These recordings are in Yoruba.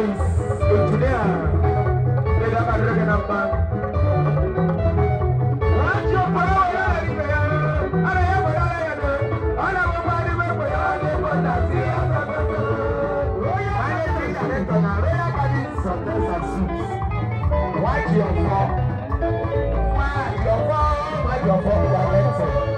is your Leda Kadrege Namba. Wacho Pawa Yara Rivera, Ara Yawa Yara Yana, Ara Wapa Rivera Yara Nebo Tazi Yara Bebe. Mane Tila Netona, Leda Kadi Sotes and Soups. Watch your phone. Your phone, my your phone,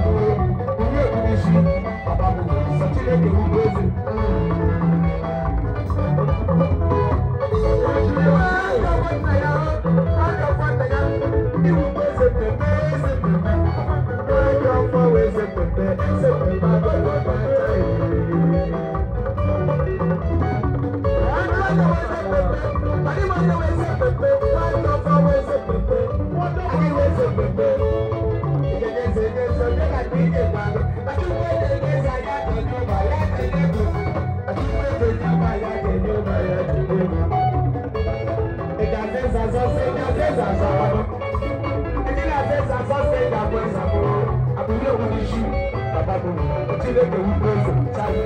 I don't Thank you. bàbá mi tí lédè wípé èso ń ṣáyé.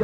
Yeah.